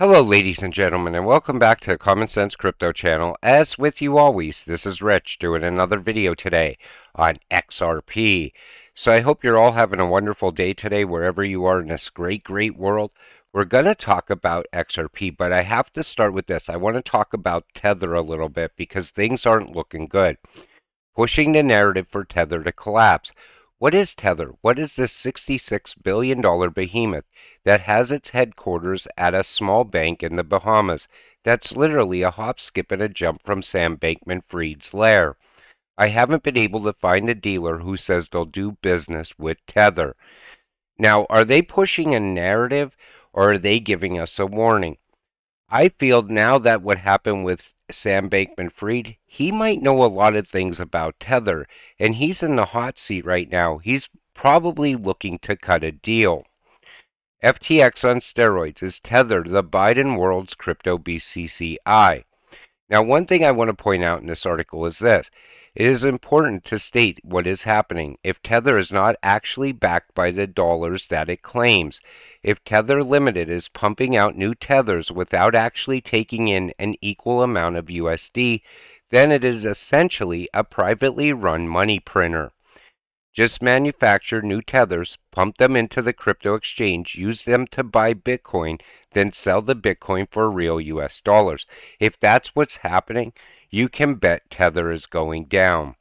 Hello, ladies and gentlemen, and welcome back to the Common Sense Crypto channel. As with you always, this is Rich doing another video today on XRP. So I hope you're all having a wonderful day today wherever you are in this great, great world. We're going to talk about XRP, but I have to start with this. I want to talk about Tether a little bit because things aren't looking good. Pushing the narrative for Tether to collapse. What is Tether? What is this $66 billion behemoth that has its headquarters at a small bank in the Bahamas? That's literally a hop, skip, and a jump from Sam Bankman Fried's lair. I haven't been able to find a dealer who says they'll do business with Tether. Now, are they pushing a narrative or are they giving us a warning? I feel now that what happened with Sam Bankman Fried, he might know a lot of things about Tether, and he's in the hot seat right now. He's probably looking to cut a deal. FTX on steroids is Tether, the Biden world's crypto BCCI. Now, one thing I want to point out in this article is this it is important to state what is happening if Tether is not actually backed by the dollars that it claims. If Tether Limited is pumping out new tethers without actually taking in an equal amount of USD, then it is essentially a privately run money printer. Just manufacture new tethers, pump them into the crypto exchange, use them to buy Bitcoin, then sell the Bitcoin for real US dollars. If that's what's happening, you can bet Tether is going down.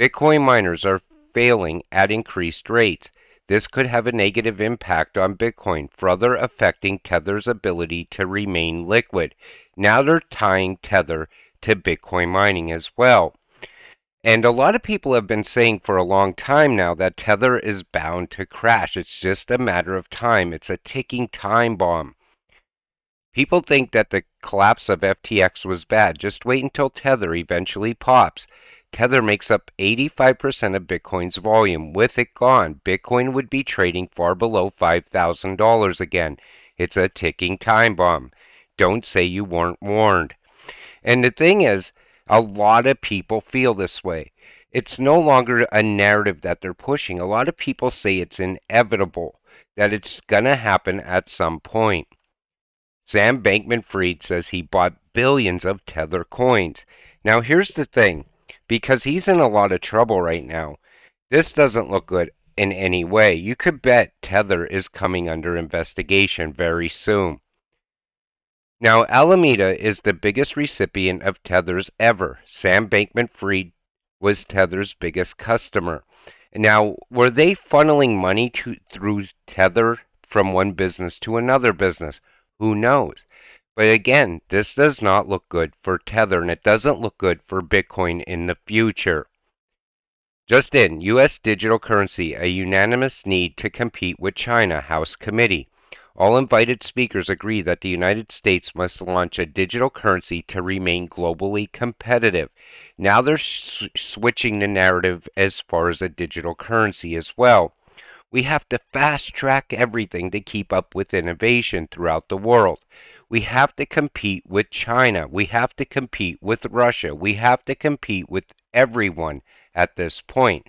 Bitcoin miners are failing at increased rates. This could have a negative impact on Bitcoin, further affecting Tether's ability to remain liquid. Now they're tying Tether to Bitcoin mining as well. And a lot of people have been saying for a long time now that Tether is bound to crash. It's just a matter of time. It's a ticking time bomb. People think that the collapse of FTX was bad. Just wait until Tether eventually pops. Tether makes up 85% of Bitcoin's volume. With it gone, Bitcoin would be trading far below $5,000 again. It's a ticking time bomb. Don't say you weren't warned. And the thing is, a lot of people feel this way. It's no longer a narrative that they're pushing. A lot of people say it's inevitable, that it's going to happen at some point. Sam Bankman Fried says he bought billions of Tether coins. Now, here's the thing because he's in a lot of trouble right now, this doesn't look good in any way. You could bet Tether is coming under investigation very soon. Now, Alameda is the biggest recipient of Tethers ever. Sam Bankman Fried was Tether's biggest customer. Now, were they funneling money to, through Tether from one business to another business? Who knows? But again, this does not look good for Tether, and it doesn't look good for Bitcoin in the future. Just in, U.S. digital currency, a unanimous need to compete with China, House Committee. All invited speakers agree that the United States must launch a digital currency to remain globally competitive. Now they're switching the narrative as far as a digital currency as well. We have to fast track everything to keep up with innovation throughout the world. We have to compete with China. We have to compete with Russia. We have to compete with everyone at this point.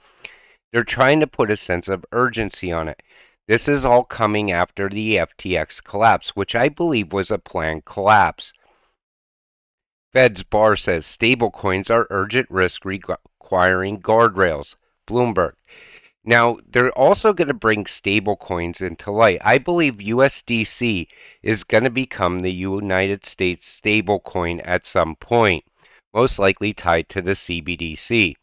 They're trying to put a sense of urgency on it. This is all coming after the FTX collapse, which I believe was a planned collapse. Fed's Barr says stablecoins are urgent risk requiring guardrails. Bloomberg. Now, they're also going to bring stablecoins into light. I believe USDC is going to become the United States stablecoin at some point, most likely tied to the CBDC.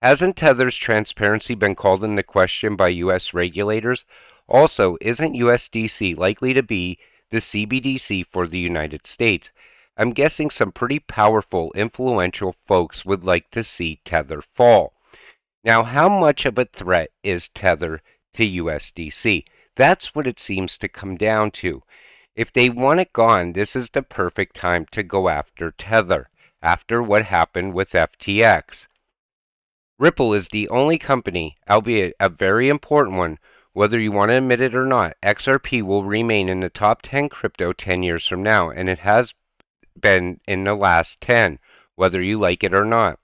Hasn't Tether's transparency been called into question by U.S. regulators? Also, isn't USDC likely to be the CBDC for the United States? I'm guessing some pretty powerful, influential folks would like to see Tether fall. Now, how much of a threat is Tether to USDC? That's what it seems to come down to. If they want it gone, this is the perfect time to go after Tether, after what happened with FTX. Ripple is the only company, albeit a very important one, whether you want to admit it or not, XRP will remain in the top 10 crypto 10 years from now, and it has been in the last 10, whether you like it or not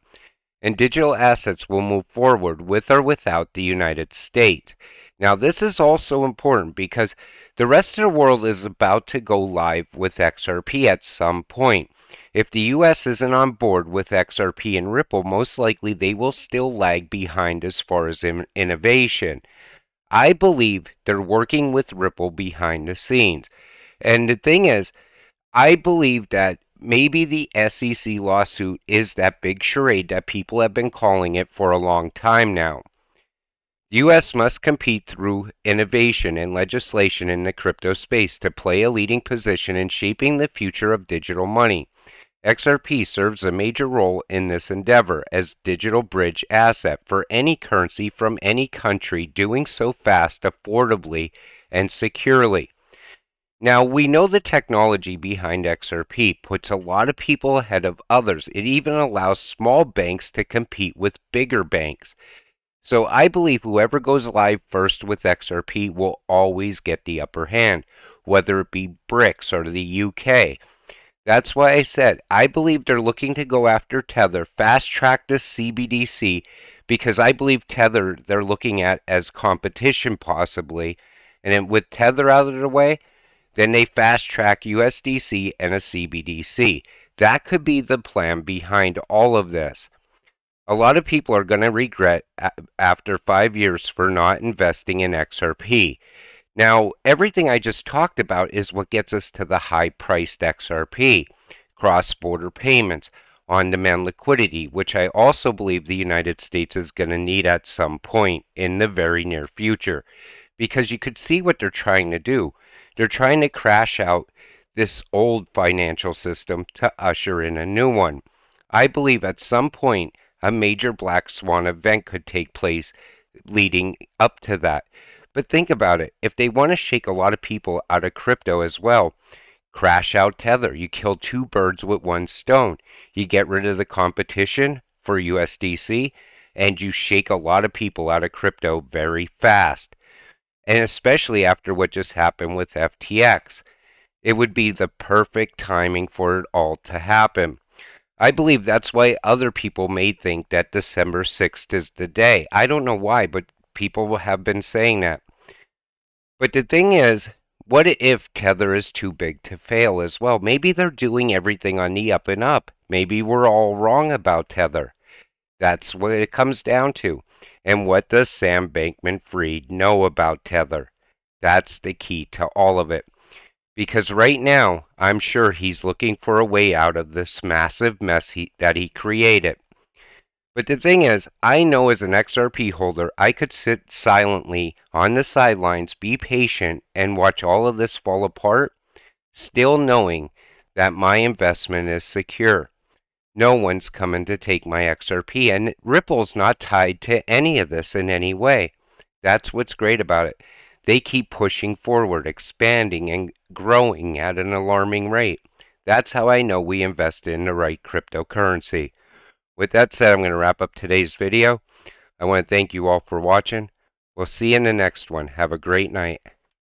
and digital assets will move forward with or without the United States. Now, this is also important because the rest of the world is about to go live with XRP at some point. If the US isn't on board with XRP and Ripple, most likely they will still lag behind as far as in innovation. I believe they're working with Ripple behind the scenes. And the thing is, I believe that maybe the SEC lawsuit is that big charade that people have been calling it for a long time now. The U.S. must compete through innovation and legislation in the crypto space to play a leading position in shaping the future of digital money. XRP serves a major role in this endeavor as digital bridge asset for any currency from any country doing so fast, affordably, and securely. Now, we know the technology behind XRP puts a lot of people ahead of others. It even allows small banks to compete with bigger banks. So I believe whoever goes live first with XRP will always get the upper hand, whether it be BRICS or the UK. That's why I said I believe they're looking to go after Tether, fast track this CBDC, because I believe Tether they're looking at as competition possibly. And with Tether out of the way, then they fast track USDC and a CBDC. That could be the plan behind all of this. A lot of people are going to regret after five years for not investing in XRP. Now, everything I just talked about is what gets us to the high priced XRP, cross border payments, on demand liquidity, which I also believe the United States is going to need at some point in the very near future. Because you could see what they're trying to do. They're trying to crash out this old financial system to usher in a new one. I believe at some point a major black swan event could take place leading up to that. But think about it. If they want to shake a lot of people out of crypto as well, crash out Tether. You kill two birds with one stone. You get rid of the competition for USDC and you shake a lot of people out of crypto very fast and especially after what just happened with FTX. It would be the perfect timing for it all to happen. I believe that's why other people may think that December 6th is the day. I don't know why, but people have been saying that. But the thing is, what if Tether is too big to fail as well? Maybe they're doing everything on the up and up. Maybe we're all wrong about Tether. That's what it comes down to. And what does Sam Bankman Fried know about Tether? That's the key to all of it. Because right now, I'm sure he's looking for a way out of this massive mess he, that he created. But the thing is, I know as an XRP holder, I could sit silently on the sidelines, be patient, and watch all of this fall apart, still knowing that my investment is secure no one's coming to take my XRP. And Ripple's not tied to any of this in any way. That's what's great about it. They keep pushing forward, expanding and growing at an alarming rate. That's how I know we invest in the right cryptocurrency. With that said, I'm going to wrap up today's video. I want to thank you all for watching. We'll see you in the next one. Have a great night.